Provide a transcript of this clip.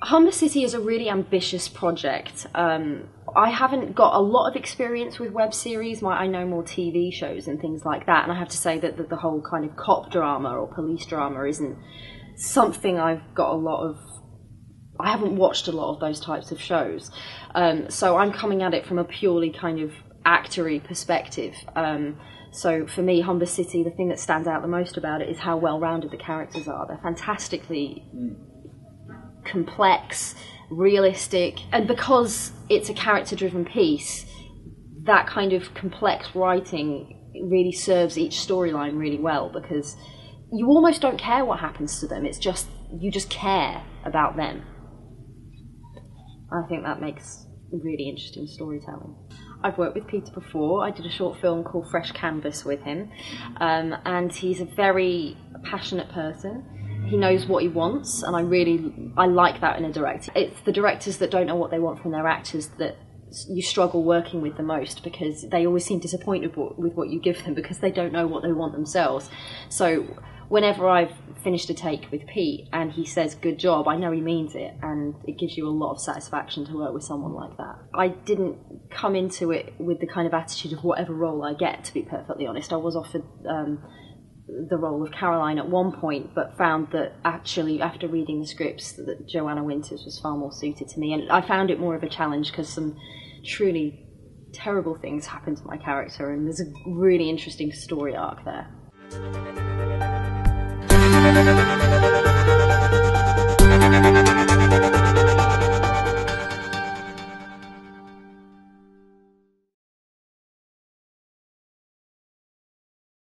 Humber City is a really ambitious project. Um, I haven't got a lot of experience with web series. My, I know more TV shows and things like that, and I have to say that the, the whole kind of cop drama or police drama isn't something I've got a lot of. I haven't watched a lot of those types of shows, um, so I'm coming at it from a purely kind of actory perspective. Um, so for me, Humber City, the thing that stands out the most about it is how well-rounded the characters are. They're fantastically complex, realistic, and because it's a character-driven piece, that kind of complex writing really serves each storyline really well because you almost don't care what happens to them. It's just you just care about them. I think that makes really interesting storytelling. I've worked with Peter before. I did a short film called Fresh Canvas with him, um, and he's a very passionate person. He knows what he wants, and I really I like that in a director. It's the directors that don't know what they want from their actors that you struggle working with the most because they always seem disappointed with what you give them because they don't know what they want themselves. So whenever I've finished a take with Pete and he says good job, I know he means it and it gives you a lot of satisfaction to work with someone like that. I didn't come into it with the kind of attitude of whatever role I get, to be perfectly honest. I was offered um, the role of Caroline at one point, but found that actually after reading the scripts that Joanna Winters was far more suited to me and I found it more of a challenge because some truly terrible things happen to my character and there's a really interesting story arc there.